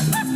Ah!